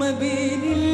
بين